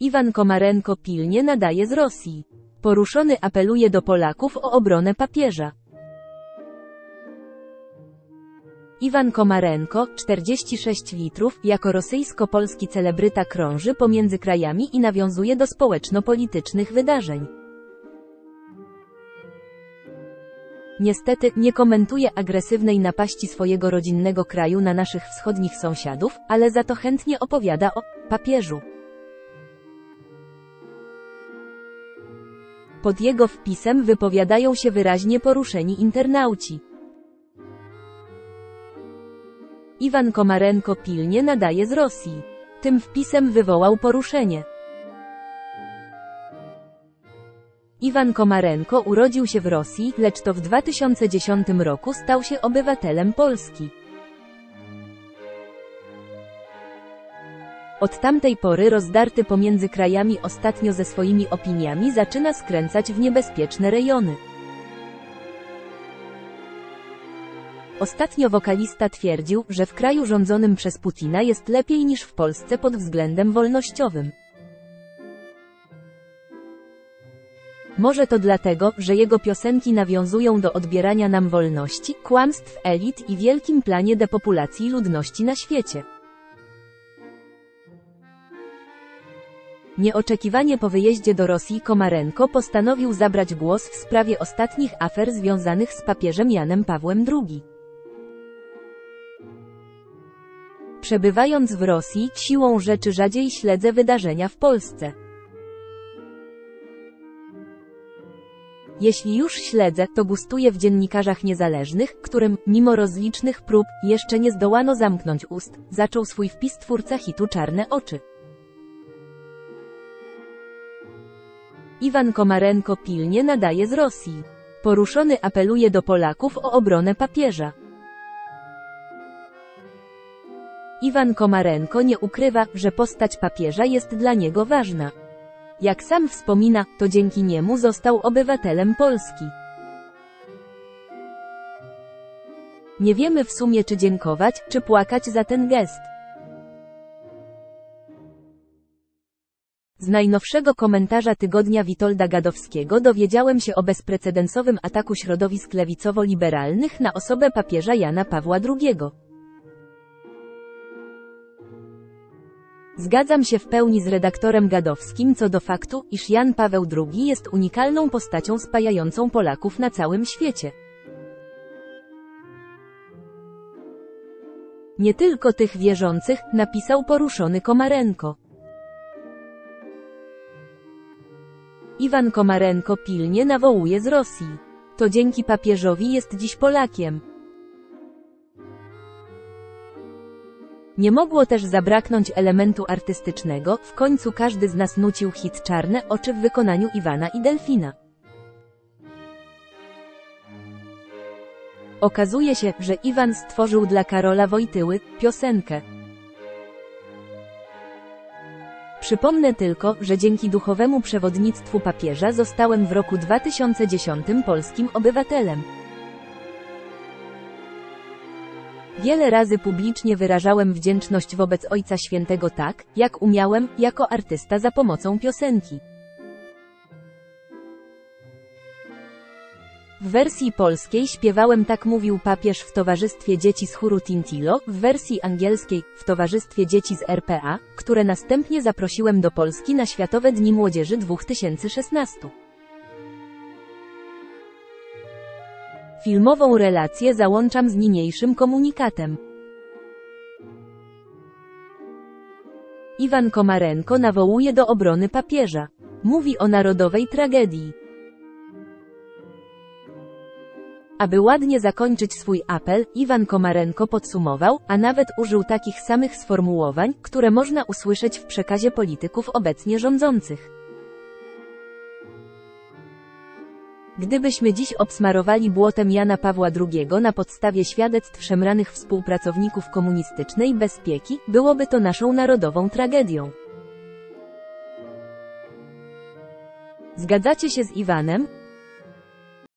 Iwan Komarenko pilnie nadaje z Rosji. Poruszony apeluje do Polaków o obronę papieża. Iwan Komarenko, 46 litrów, jako rosyjsko-polski celebryta krąży pomiędzy krajami i nawiązuje do społeczno-politycznych wydarzeń. Niestety, nie komentuje agresywnej napaści swojego rodzinnego kraju na naszych wschodnich sąsiadów, ale za to chętnie opowiada o papieżu. Pod jego wpisem wypowiadają się wyraźnie poruszeni internauci. Iwan Komarenko pilnie nadaje z Rosji. Tym wpisem wywołał poruszenie. Iwan Komarenko urodził się w Rosji, lecz to w 2010 roku stał się obywatelem Polski. Od tamtej pory rozdarty pomiędzy krajami ostatnio ze swoimi opiniami zaczyna skręcać w niebezpieczne rejony. Ostatnio wokalista twierdził, że w kraju rządzonym przez Putina jest lepiej niż w Polsce pod względem wolnościowym. Może to dlatego, że jego piosenki nawiązują do odbierania nam wolności, kłamstw elit i wielkim planie depopulacji ludności na świecie. Nieoczekiwanie po wyjeździe do Rosji Komarenko postanowił zabrać głos w sprawie ostatnich afer związanych z papieżem Janem Pawłem II. Przebywając w Rosji, siłą rzeczy rzadziej śledzę wydarzenia w Polsce. Jeśli już śledzę, to gustuję w dziennikarzach niezależnych, którym, mimo rozlicznych prób, jeszcze nie zdołano zamknąć ust, zaczął swój wpis twórca hitu Czarne Oczy. Iwan Komarenko pilnie nadaje z Rosji. Poruszony apeluje do Polaków o obronę papieża. Iwan Komarenko nie ukrywa, że postać papieża jest dla niego ważna. Jak sam wspomina, to dzięki niemu został obywatelem Polski. Nie wiemy w sumie czy dziękować, czy płakać za ten gest. Z najnowszego komentarza tygodnia Witolda Gadowskiego dowiedziałem się o bezprecedensowym ataku środowisk lewicowo-liberalnych na osobę papieża Jana Pawła II. Zgadzam się w pełni z redaktorem Gadowskim co do faktu, iż Jan Paweł II jest unikalną postacią spajającą Polaków na całym świecie. Nie tylko tych wierzących, napisał poruszony Komarenko. Iwan Komarenko pilnie nawołuje z Rosji. To dzięki papieżowi jest dziś Polakiem. Nie mogło też zabraknąć elementu artystycznego, w końcu każdy z nas nucił hit Czarne oczy w wykonaniu Iwana i Delfina. Okazuje się, że Iwan stworzył dla Karola Wojtyły piosenkę. Przypomnę tylko, że dzięki duchowemu przewodnictwu papieża zostałem w roku 2010 polskim obywatelem. Wiele razy publicznie wyrażałem wdzięczność wobec Ojca Świętego tak, jak umiałem, jako artysta za pomocą piosenki. W wersji polskiej śpiewałem Tak mówił papież w towarzystwie dzieci z chóru Tintilo, w wersji angielskiej w towarzystwie dzieci z RPA, które następnie zaprosiłem do Polski na Światowe Dni Młodzieży 2016. Filmową relację załączam z niniejszym komunikatem. Iwan Komarenko nawołuje do obrony papieża. Mówi o narodowej tragedii. Aby ładnie zakończyć swój apel, Iwan Komarenko podsumował, a nawet użył takich samych sformułowań, które można usłyszeć w przekazie polityków obecnie rządzących. Gdybyśmy dziś obsmarowali błotem Jana Pawła II na podstawie świadectw szemranych współpracowników komunistycznej bezpieki, byłoby to naszą narodową tragedią. Zgadzacie się z Iwanem?